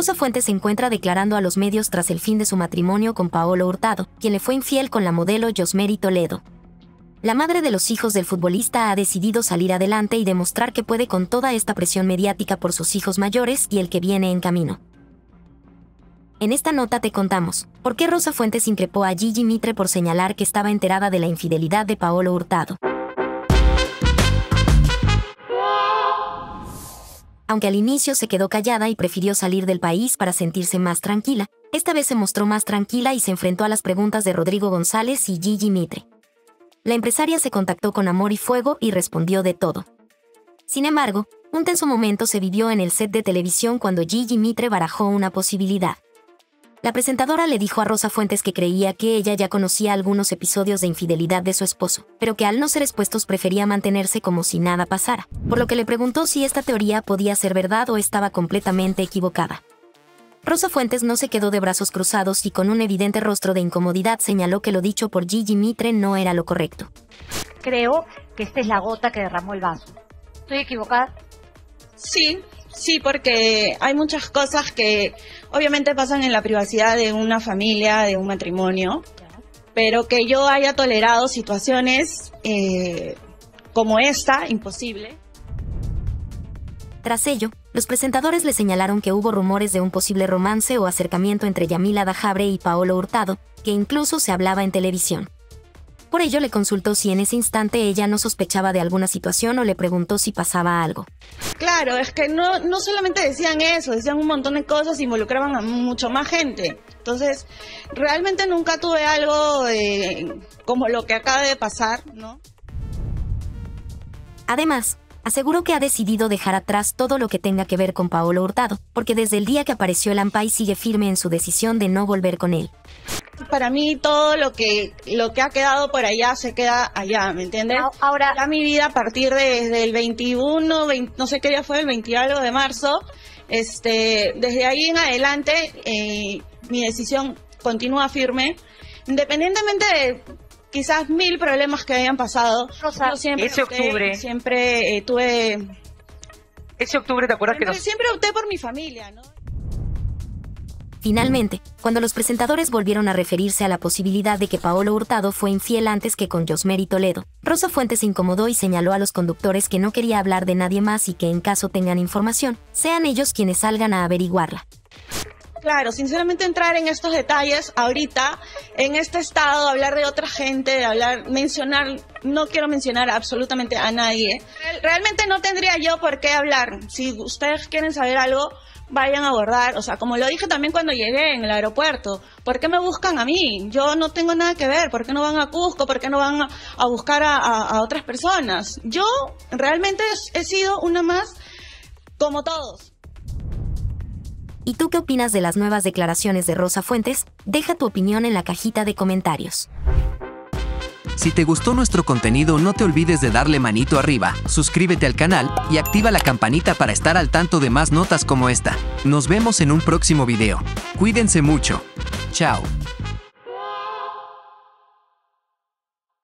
Rosa Fuentes se encuentra declarando a los medios tras el fin de su matrimonio con Paolo Hurtado, quien le fue infiel con la modelo Josmeri Toledo. La madre de los hijos del futbolista ha decidido salir adelante y demostrar que puede con toda esta presión mediática por sus hijos mayores y el que viene en camino. En esta nota te contamos por qué Rosa Fuentes increpó a Gigi Mitre por señalar que estaba enterada de la infidelidad de Paolo Hurtado. Aunque al inicio se quedó callada y prefirió salir del país para sentirse más tranquila, esta vez se mostró más tranquila y se enfrentó a las preguntas de Rodrigo González y Gigi Mitre. La empresaria se contactó con Amor y Fuego y respondió de todo. Sin embargo, un tenso momento se vivió en el set de televisión cuando Gigi Mitre barajó una posibilidad. La presentadora le dijo a Rosa Fuentes que creía que ella ya conocía algunos episodios de infidelidad de su esposo, pero que al no ser expuestos prefería mantenerse como si nada pasara, por lo que le preguntó si esta teoría podía ser verdad o estaba completamente equivocada. Rosa Fuentes no se quedó de brazos cruzados y con un evidente rostro de incomodidad señaló que lo dicho por Gigi Mitre no era lo correcto. Creo que esta es la gota que derramó el vaso. ¿Estoy equivocada? Sí, Sí, porque hay muchas cosas que obviamente pasan en la privacidad de una familia, de un matrimonio, pero que yo haya tolerado situaciones eh, como esta, imposible. Tras ello, los presentadores le señalaron que hubo rumores de un posible romance o acercamiento entre Yamila Dajabre y Paolo Hurtado, que incluso se hablaba en televisión. Por ello le consultó si en ese instante ella no sospechaba de alguna situación o le preguntó si pasaba algo. Claro, es que no, no solamente decían eso, decían un montón de cosas, involucraban a mucho más gente. Entonces, realmente nunca tuve algo como lo que acaba de pasar, ¿no? Además, aseguró que ha decidido dejar atrás todo lo que tenga que ver con Paolo Hurtado, porque desde el día que apareció el sigue firme en su decisión de no volver con él para mí todo lo que lo que ha quedado por allá se queda allá, ¿me entiendes? Ahora ya mi vida a partir de, desde el 21, no sé qué día fue, el 20 algo de marzo, este, desde ahí en adelante eh, mi decisión continúa firme, independientemente de quizás mil problemas que hayan pasado. Rosa, siempre ese octubre siempre eh, tuve ese octubre, ¿te acuerdas que nos... siempre opté por mi familia, ¿no? Finalmente, cuando los presentadores volvieron a referirse a la posibilidad de que Paolo Hurtado fue infiel antes que con Josmery Toledo, Rosa Fuentes se incomodó y señaló a los conductores que no quería hablar de nadie más y que en caso tengan información, sean ellos quienes salgan a averiguarla. Claro, sinceramente entrar en estos detalles ahorita, en este estado, hablar de otra gente, de hablar, mencionar, no quiero mencionar absolutamente a nadie. Realmente no tendría yo por qué hablar. Si ustedes quieren saber algo, vayan a abordar, o sea, como lo dije también cuando llegué en el aeropuerto, ¿por qué me buscan a mí? Yo no tengo nada que ver, ¿por qué no van a Cusco? ¿Por qué no van a, buscar a, otras personas? Yo realmente he sido una más como todos. ¿Y tú qué opinas de las nuevas declaraciones de Rosa Fuentes? Deja tu opinión en la cajita de comentarios. Si te gustó nuestro contenido no te olvides de darle manito arriba, suscríbete al canal y activa la campanita para estar al tanto de más notas como esta. Nos vemos en un próximo video. Cuídense mucho. Chao.